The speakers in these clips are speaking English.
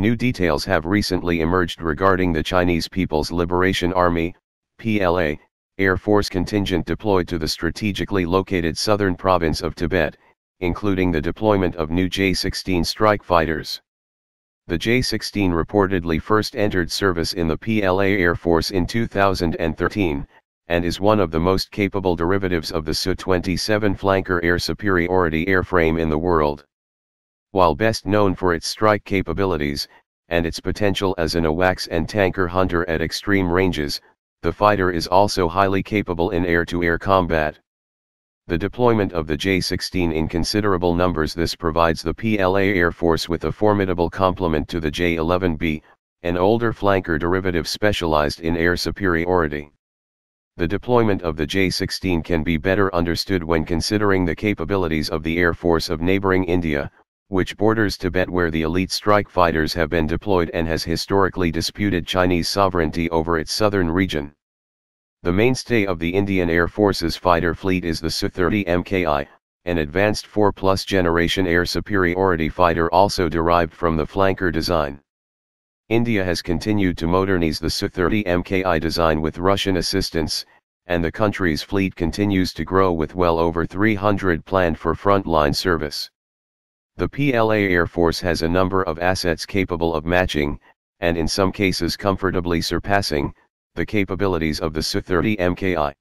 New details have recently emerged regarding the Chinese People's Liberation Army, PLA, Air Force contingent deployed to the strategically located southern province of Tibet, including the deployment of new J-16 strike fighters. The J-16 reportedly first entered service in the PLA Air Force in 2013, and is one of the most capable derivatives of the Su-27 flanker air superiority airframe in the world. While best known for its strike capabilities, and its potential as an AWACS and tanker hunter at extreme ranges, the fighter is also highly capable in air-to-air -air combat. The deployment of the J-16 in considerable numbers this provides the PLA Air Force with a formidable complement to the J-11B, an older flanker derivative specialized in air superiority. The deployment of the J-16 can be better understood when considering the capabilities of the Air Force of neighboring India, which borders Tibet where the elite strike fighters have been deployed and has historically disputed Chinese sovereignty over its southern region. The mainstay of the Indian Air Force's fighter fleet is the Su-30 MKI, an advanced 4-plus generation air superiority fighter also derived from the flanker design. India has continued to modernize the Su-30 MKI design with Russian assistance, and the country's fleet continues to grow with well over 300 planned for frontline service. The PLA Air Force has a number of assets capable of matching, and in some cases comfortably surpassing, the capabilities of the Su-30 MKI.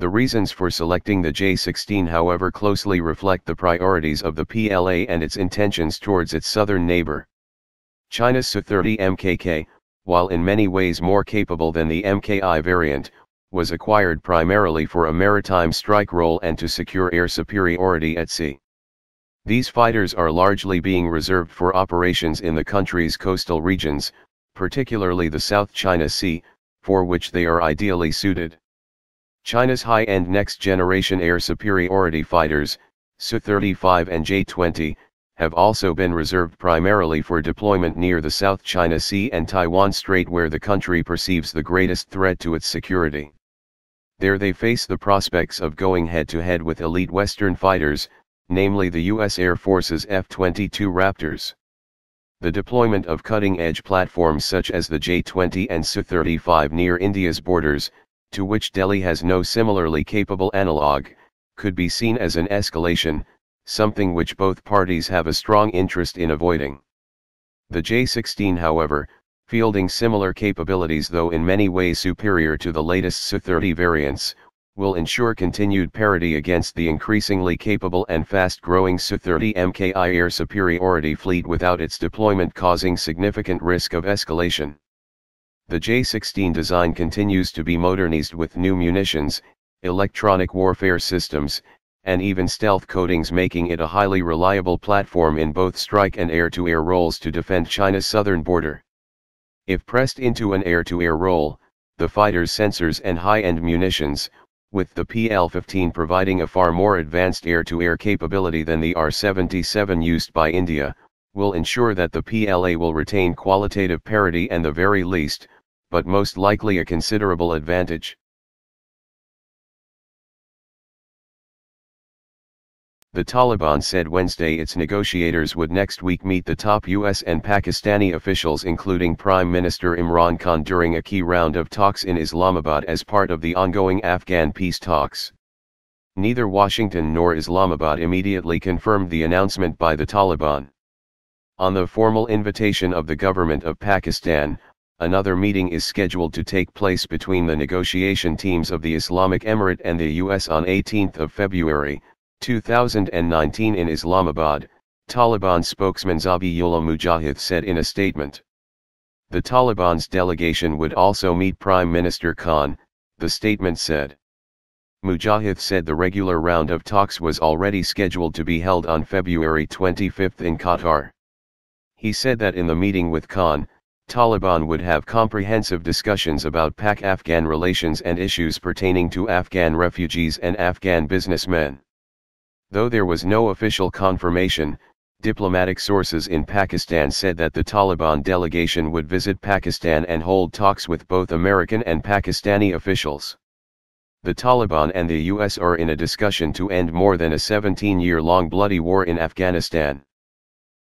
The reasons for selecting the J-16 however closely reflect the priorities of the PLA and its intentions towards its southern neighbor. China's Su-30 MKK, while in many ways more capable than the MKI variant, was acquired primarily for a maritime strike role and to secure air superiority at sea. These fighters are largely being reserved for operations in the country's coastal regions, particularly the South China Sea, for which they are ideally suited. China's high-end next-generation air superiority fighters, Su-35 and J-20, have also been reserved primarily for deployment near the South China Sea and Taiwan Strait where the country perceives the greatest threat to its security. There they face the prospects of going head-to-head -head with elite Western fighters, namely the U.S. Air Force's F-22 Raptors. The deployment of cutting-edge platforms such as the J-20 and Su-35 near India's borders, to which Delhi has no similarly capable analog, could be seen as an escalation, something which both parties have a strong interest in avoiding. The J-16 however, fielding similar capabilities though in many ways superior to the latest Su-30 variants, will ensure continued parity against the increasingly capable and fast-growing Su-30 MKI air superiority fleet without its deployment causing significant risk of escalation. The J-16 design continues to be modernized with new munitions, electronic warfare systems, and even stealth coatings making it a highly reliable platform in both strike and air-to-air -air roles to defend China's southern border. If pressed into an air-to-air -air role, the fighter's sensors and high-end munitions, with the PL-15 providing a far more advanced air-to-air -air capability than the R-77 used by India, will ensure that the PLA will retain qualitative parity and the very least, but most likely a considerable advantage. The Taliban said Wednesday its negotiators would next week meet the top US and Pakistani officials including Prime Minister Imran Khan during a key round of talks in Islamabad as part of the ongoing Afghan peace talks. Neither Washington nor Islamabad immediately confirmed the announcement by the Taliban. On the formal invitation of the government of Pakistan, another meeting is scheduled to take place between the negotiation teams of the Islamic Emirate and the US on 18 February, 2019 in Islamabad, Taliban spokesman Zabihullah Mujahid said in a statement. The Taliban's delegation would also meet Prime Minister Khan, the statement said. Mujahid said the regular round of talks was already scheduled to be held on February 25 in Qatar. He said that in the meeting with Khan, Taliban would have comprehensive discussions about Pak-Afghan relations and issues pertaining to Afghan refugees and Afghan businessmen. Though there was no official confirmation, diplomatic sources in Pakistan said that the Taliban delegation would visit Pakistan and hold talks with both American and Pakistani officials. The Taliban and the US are in a discussion to end more than a 17-year-long bloody war in Afghanistan.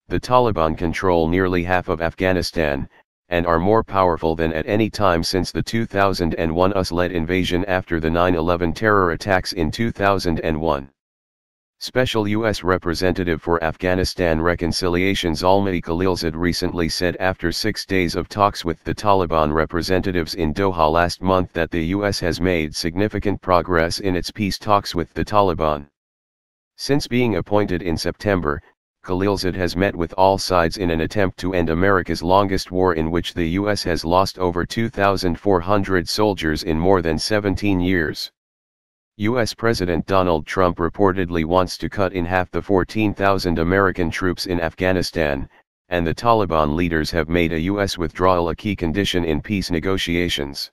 The Taliban control nearly half of Afghanistan, and are more powerful than at any time since the 2001 US-led invasion after the 9-11 terror attacks in 2001. Special U.S. Representative for Afghanistan Reconciliation Zalmay Khalilzad recently said after six days of talks with the Taliban representatives in Doha last month that the U.S. has made significant progress in its peace talks with the Taliban. Since being appointed in September, Khalilzad has met with all sides in an attempt to end America's longest war in which the U.S. has lost over 2,400 soldiers in more than 17 years. U.S. President Donald Trump reportedly wants to cut in half the 14,000 American troops in Afghanistan, and the Taliban leaders have made a U.S. withdrawal a key condition in peace negotiations.